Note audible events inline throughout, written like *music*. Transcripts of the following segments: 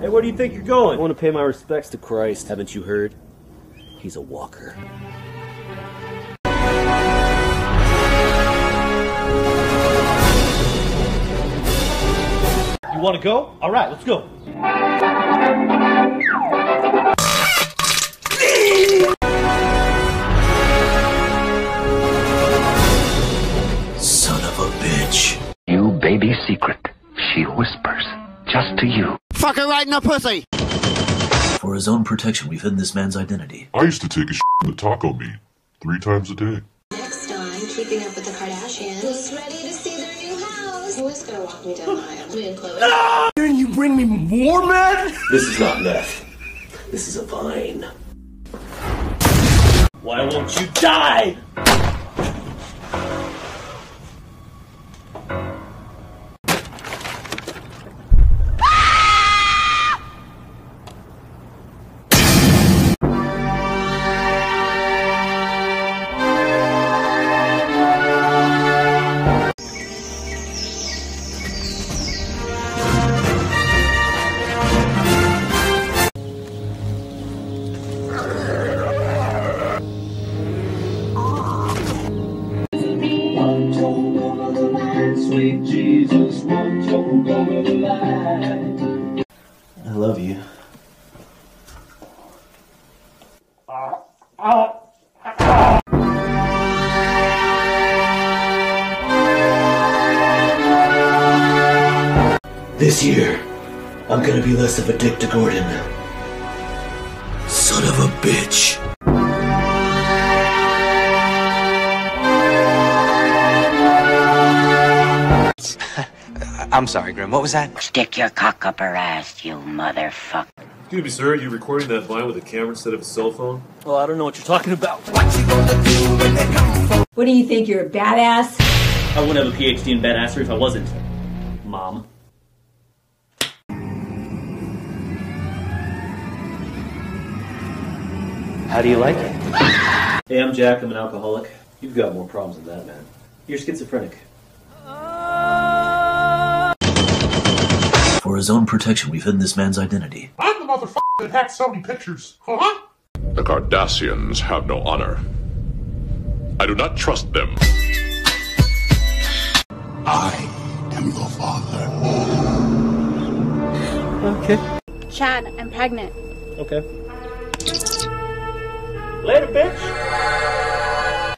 Hey, where do you think you're going? I want to pay my respects to Christ. Haven't you heard? He's a walker. You want to go? All right, let's go. Son of a bitch. You baby secret. You. Her right in the pussy! For his own protection, we've hidden this man's identity. I used to take a shit in the taco meat three times a day. Next on Keeping Up with the Kardashians. Who's ready to see their new house? Who is gonna walk me down the aisle? Me and Chloe. Ah! Didn't you bring me more meth? This is not meth. This is a vine. Why won't you die? I love you. This year, I'm gonna be less of a dick to Gordon. Son of a bitch. I'm sorry, Grim. What was that? Stick your cock up her ass, you motherfucker. Excuse me, sir. Are you recording that vine with a camera instead of a cell phone? Well, I don't know what you're talking about. What do you think? You're a badass? I wouldn't have a PhD in badassery if I wasn't. Mom. How do you like it? Hey, I'm Jack. I'm an alcoholic. You've got more problems than that, man. You're schizophrenic. For his own protection, we've hidden this man's identity. I'm the motherfucker that hacked so many pictures. Huh? The Cardassians have no honor. I do not trust them. I am your father. Okay. Chad, I'm pregnant. Okay. Later, bitch.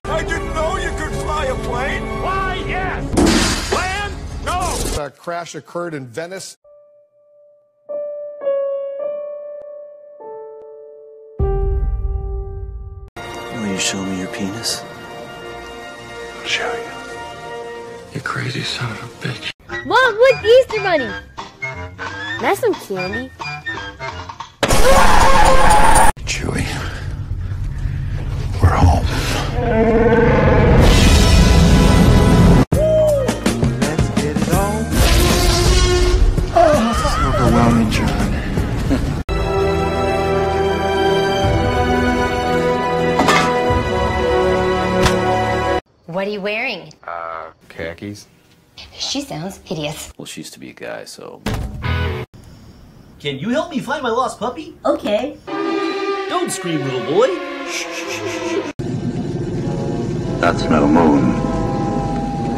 I didn't know you could fly a plane! Why, yes! Land? No! A crash occurred in Venice. Show me your penis? I'll show you. You crazy son of a bitch. Mom, look, Easter Bunny! That's some candy. Chewie. We're home. Wearing? Uh, khakis. She sounds hideous. Well, she used to be a guy, so. Can you help me find my lost puppy? Okay. Don't scream, little boy. That's no moon.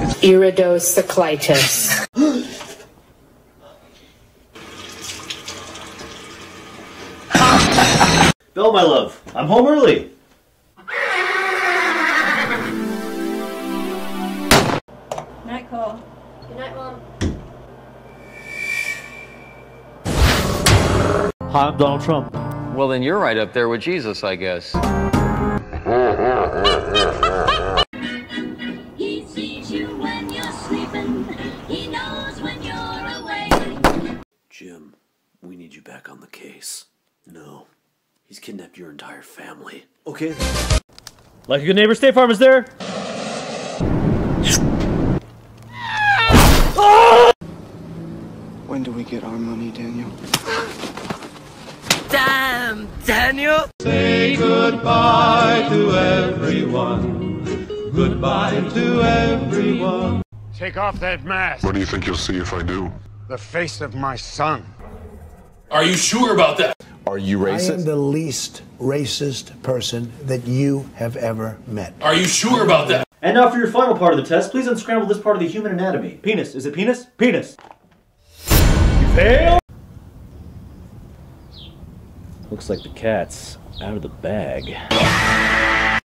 It's Iridocyclitis. *gasps* Belle, my love, I'm home early. Good night, Mom. Hi, I'm Donald Trump. Well, then you're right up there with Jesus, I guess. He sees you when you're sleeping. He knows when you're awake. Jim, we need you back on the case. No. He's kidnapped your entire family. Okay. Like a good neighbor, State Farm is there. When do we get our money, Daniel? *gasps* Damn, Daniel! Say goodbye to everyone. Goodbye to everyone. Take off that mask. What do you think you'll see if I do? The face of my son. Are you sure about that? Are you racist? I am the least racist person that you have ever met. Are you sure about that? And now for your final part of the test, please unscramble this part of the human anatomy. Penis. Is it penis? Penis. Fail! Looks like the cat's out of the bag.